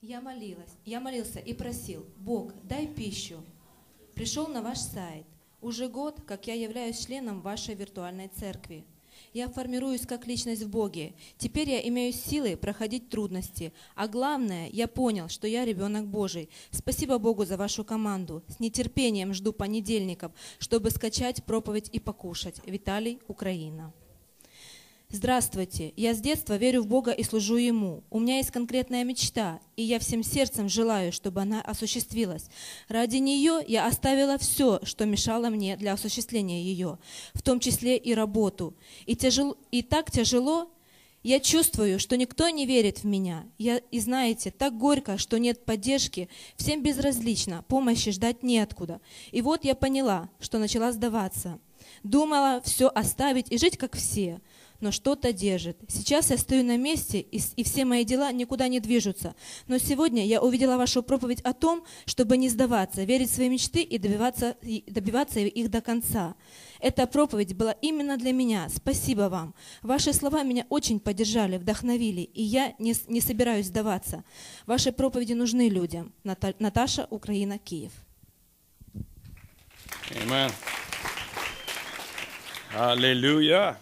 Я молилась, я молился и просил, Бог, дай пищу. Пришел на ваш сайт. Уже год, как я являюсь членом вашей виртуальной церкви. Я формируюсь как личность в Боге. Теперь я имею силы проходить трудности. А главное, я понял, что я ребенок Божий. Спасибо Богу за вашу команду. С нетерпением жду понедельников, чтобы скачать проповедь и покушать. Виталий, Украина. Здравствуйте, я с детства верю в Бога и служу Ему. У меня есть конкретная мечта, и я всем сердцем желаю, чтобы она осуществилась. Ради нее я оставила все, что мешало мне для осуществления ее, в том числе и работу. И, тяжело, и так тяжело, я чувствую, что никто не верит в меня. Я, и знаете, так горько, что нет поддержки, всем безразлично, помощи ждать неоткуда. И вот я поняла, что начала сдаваться. Думала все оставить и жить как все – но что-то держит. Сейчас я стою на месте, и, все мои дела никуда не движутся. Но сегодня я увидела вашу проповедь о том, чтобы не сдаваться, верить в свои мечты и добиваться, добиваться их до конца. Эта проповедь была именно для меня. Спасибо вам. Ваши слова меня очень поддержали, вдохновили, и я не, не собираюсь сдаваться. Ваши проповеди нужны людям. Наташа, Украина, Киев. Amen. Аллилуйя.